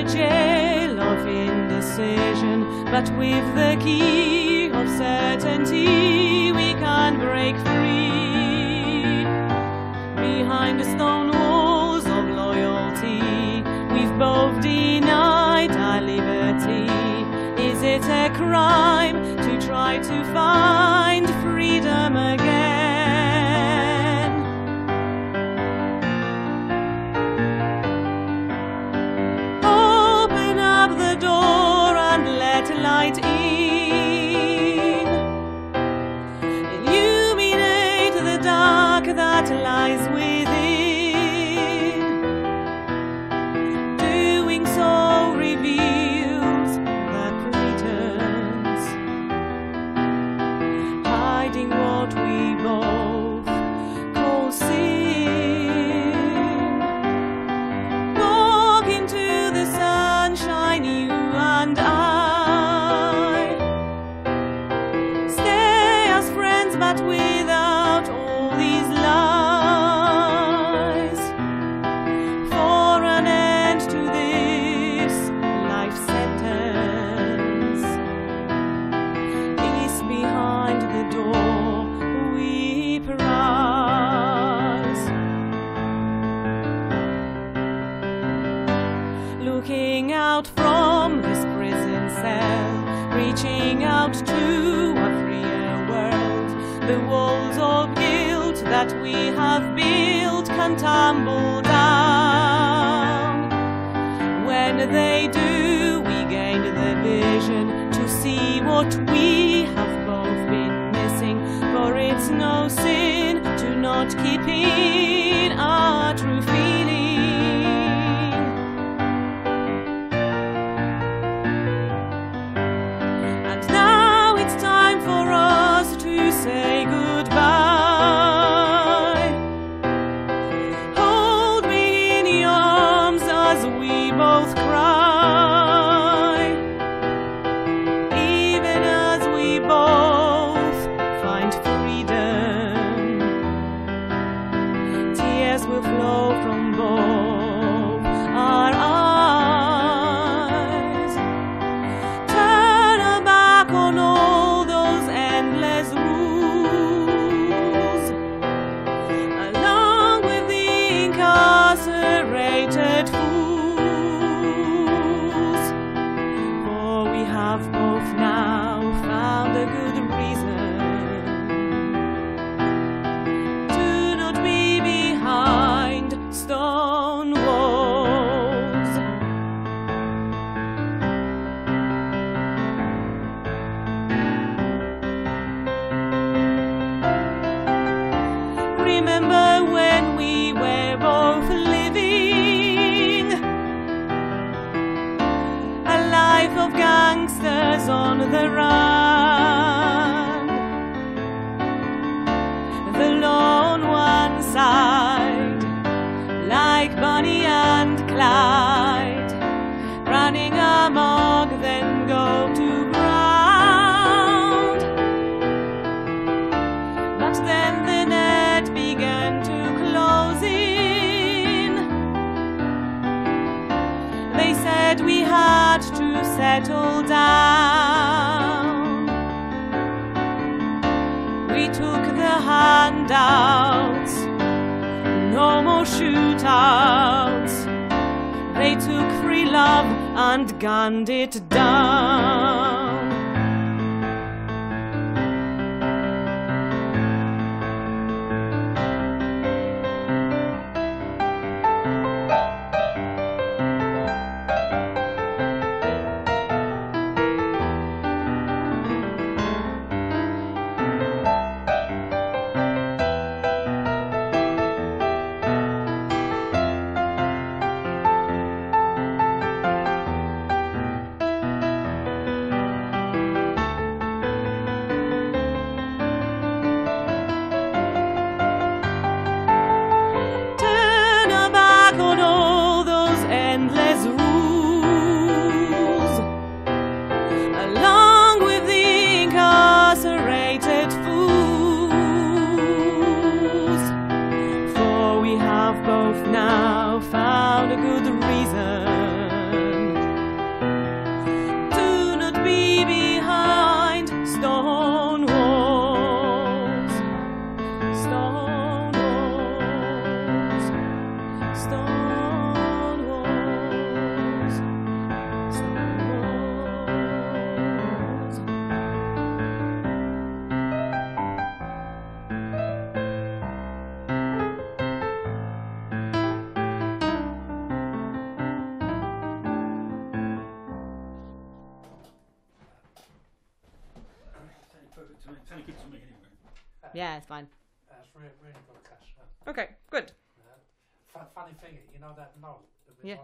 a jail of indecision, but with the key of certainty we can break free. Behind the stone walls of loyalty, we've both denied our liberty. Is it a crime to try to find? Let light in. Looking out from this prison cell, reaching out to a world. The walls of guilt that we have built can tumble down. When they do, we gain the vision to see what we have both been missing. For it's no sin to not keep in our tears will flow from both our eyes. Turn our back on all those endless rules, along with the incarcerated fools. For we have both now found a good reason Remember when we were both living a life of gangsters on the run? Said we had to settle down. We took the handouts, no more shootouts. They took free love and gunned it down. trying to keep something anyway. Yeah, it's fine. That's re- really good, Cash. Okay, good. Funny thing, you know that note that we Yeah.